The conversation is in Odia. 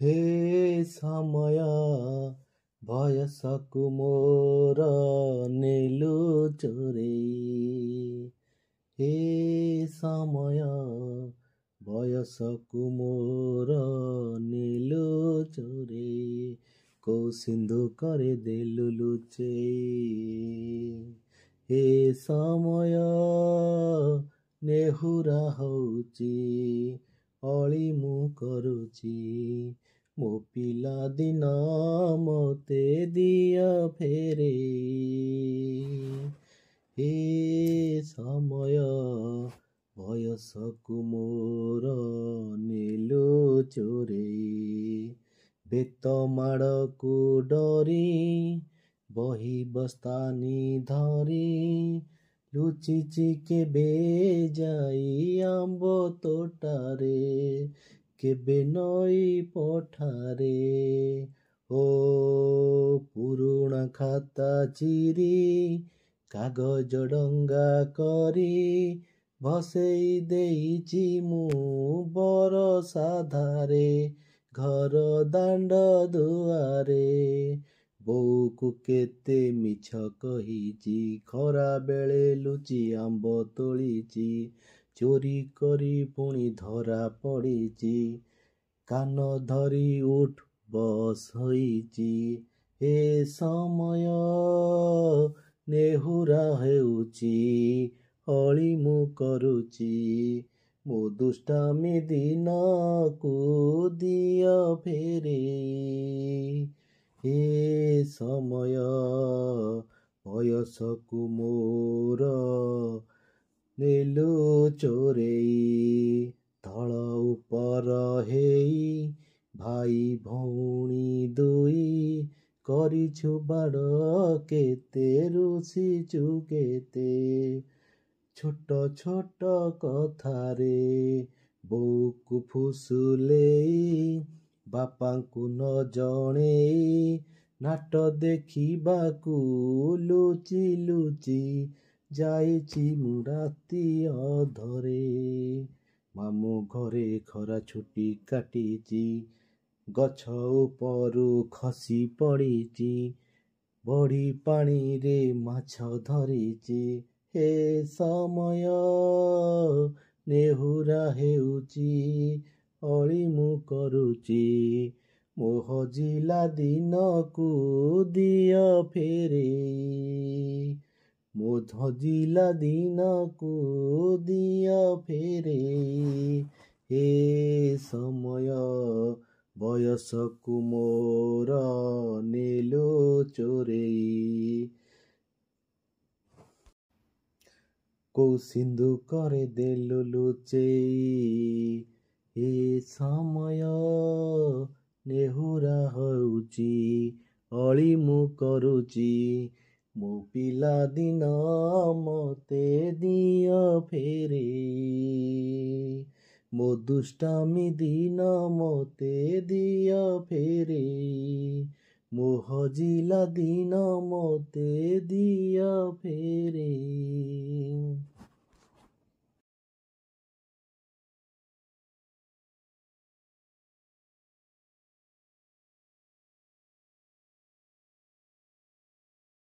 ହେ ସମୟ ବୟସକୁ ମୋର ନେଲୁ ଚୋରେଇ ହେ ସମୟ ବୟସକୁ ମୋର ନେଲୁ ଚୋରେଇ କୋଉ ସିନ୍ଧୁ କରି ଦେଲୁ ଲୁଚେଇ। ହେ ସମୟ ନେହୁରା ହଉଛି ଅଳି ମୁଁ କରୁଛି ମୋ ପିଲାଦିନ ମୋତେ ଦିଅ ଫେରେଇ ହେ ସମୟ ବୟସକୁ ମୋର ନେଲୁ ଚୋରେଇ ବେତ ମାଡ଼କୁ ଡରି ବହି ବସ୍ତାନି ଧରି ଲୁଚିଛି କେବେ ଯାଇ ଆମ୍ବ ତୋଟାରେ କେବେ ନଈ ପଠାରେ? ଓ ପୁରୁଣା ଖାତା ଚିରି କାଗଜ ଡଙ୍ଗା କରି ଭସେଇ ଦେଇଛି ମୁଁ ବରଷା ଧାରେ ଘର ଦାଣ୍ଡ ଦୁଆରେ। ବୋଉକୁ କେତେ ମିଛ କହିଛି ଖରା ବେଳେ ଲୁଚି ଆମ୍ବ ତୋଳିଛି ଚୋରି କରି ପୁଣି ଧରା ପଡ଼ିଛି କାନ ଧରି ଉଠ ବସ୍ ହୋଇଛି ଏ ସମୟ ନେହୁରା ହେଉଛି ଅଳି ମୁଁ କରୁଛି ମୋ ଦୁଷ୍ଟାମି ଦିନକୁ ଦିଅ ଫେରେଇ ହେ ସମୟ ବୟସକୁ ମୋର ନେଲୁ ଚୋରେଇ ତଳ ଉପର ହେଇ ଭାଇ ଭଉଣୀ ଦୁଇ କରିଛୁ ବାଡ଼ କେତେ ରୁଷିଛୁ କେତେ। ଛୋଟ ଛୋଟ କଥାରେ ବୋଉକୁ ଫୁସୁଲେଇ ବାପାଙ୍କୁ ନ ଜଣେଇ ନାଟ ଦେଖିବାକୁ ଲୁଚି ଲୁଚି ଯାଇଛି ମୁଁ ରାତି ଅଧରେ। ମାମୁଁ ଘରେ ଖରା ଛୁଟି କାଟିଛି ଗଛ ଉପରୁ ଖସି ପଡ଼ିଛି ବଢ଼ି ପାଣିରେ ମାଛ ଧରିଛି ହେ ସମୟ ନେହୁରା ହେଉଛି ଅଳି ମୁଁ କରୁଛି ମୋ ହଜିଲା ଦିନକୁ ଦିଅ ଫେରେଇ ମୋ ହଜିଲା ଦିନକୁ ଦିଅ ଫେରେଇ ହେ ସମୟ ବୟସକୁ ମୋର ନେଲୁ ଚୋରେଇ କୋଉ ସିନ୍ଧୁ କରି ଦେଲୁ ଲୁଚେଇ ଏ ସମୟ ନେହୁରା ହେଉଛି ଅଳି ମୁଁ କରୁଛି ମୋ ପିଲାଦିନ ମୋତେ ଦିଅ ଫେରେଇ ମୋ ଦୁଷ୍ଟାମି ଦିନ ମୋତେ ଦିଅ ଫେରେଇ ମୋ ହଜିଲା ଦିନ ମୋତେ ଦିଅ ଫେରେଇ